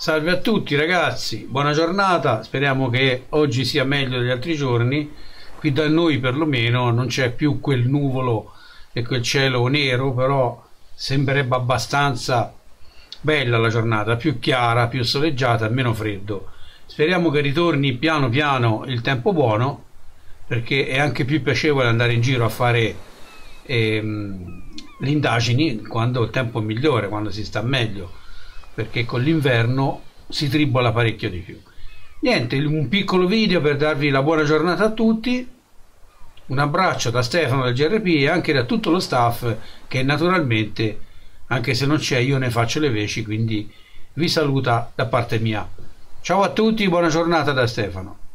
Salve a tutti ragazzi, buona giornata, speriamo che oggi sia meglio degli altri giorni. Qui da noi perlomeno non c'è più quel nuvolo e quel cielo nero, però sembrerebbe abbastanza bella la giornata, più chiara, più soleggiata, meno freddo. Speriamo che ritorni piano piano il tempo buono, perché è anche più piacevole andare in giro a fare ehm, le indagini quando il tempo è migliore, quando si sta meglio perché con l'inverno si tribola parecchio di più. Niente, un piccolo video per darvi la buona giornata a tutti. Un abbraccio da Stefano del GRP e anche da tutto lo staff che naturalmente, anche se non c'è, io ne faccio le veci, quindi vi saluta da parte mia. Ciao a tutti, buona giornata da Stefano.